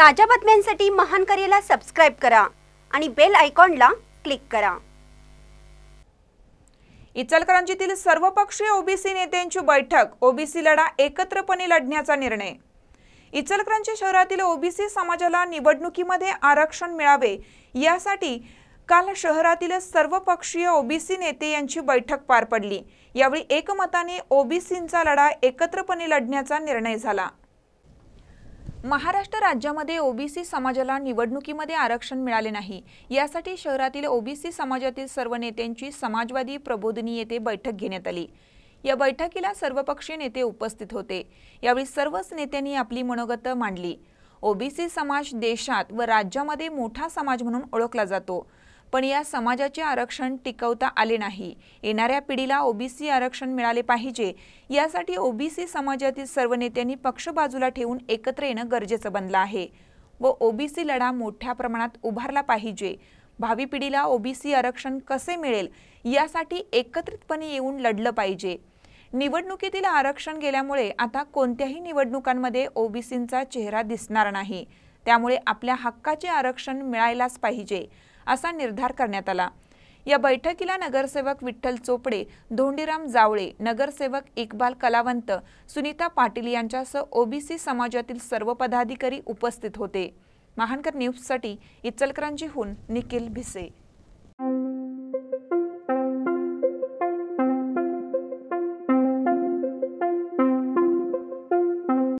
ताज्या बातम्यांसाठी महान करेला सबस्क्राईब करा आणि बेल आयकॉनला क्लिक करा. इचलकरंजीतील सर्वपक्षीय ओबीसी नेत्यांची बैठक ओबीसी लढा एकत्रपणे लढण्याचा निर्णय. इचलकरंजी शहरातील ओबीसी समाजाला निवडणुकीमध्ये आरक्षण मिळावे यासाठी काल शहरातील सर्वपक्षीय ओबीसी नेते यांची बैठक पार पडली. यावेळी एकमताने ओबीसींचा लढा एकत्रपणे लढण्याचा निर्णय झाला. महाराष्ट्र राज्यामध्ये ओबीसी समाजाला निवडणुकीमध्ये आरक्षण मिळाले नाही. यासाठी शहरातील ओबीसी समाजातील सर्व नेत्यांची समाजवादी प्रबोधिनी येथे बैठक घेण्यात आली. या बैठकीला सर्वपक्षीय नेते उपस्थित होते. यावेळी सर्वच नेत्यांनी आपली मनोगत मांडली. ओबीसी समाज देशात व राज्यामध्ये मोठा समाज म्हणून ओळखला जातो. पण या समाजाचे आरक्षण टिकवता आले नाही. येणाऱ्या पिढीला ओबीसी आरक्षण मिळाले पाहिजे. यासाठी ओबीसी समाजातील सर्व नेत्यांनी पक्ष बाजूला ठेवून एकत्र येणं गरजेचं बनलं आहे. व ओबीसी लढा मोठ्या प्रमाणात उभारला पाहिजे. भावी पिढीला ओबीसी आरक्षण कसे मिळेल? यासाठी एकत्रितपणे येऊन लढलं पाहिजे. निवडणुकीतील आरक्षण गेल्यामुळे आता कोणत्याही निवडणुकांमध्ये ओबीसींचा चेहरा दिसणार नाही. त्यामुळे आपल्या हक्काचे आरक्षण मिळायलाच पाहिजे. असा निर्धार करण्यात आला. या बैठकीला नगरसेवक विठ्ठल चोपडे धोंडीराम जावळे नगरसेवक इक्बाल कलावंत सुनीता पाटील यांच्यासह ओबीसी समाजातील सर्व पदाधिकारी उपस्थित होते. महानकर न्यूजसाठी इचलकरंजीहून निखिल भिसे.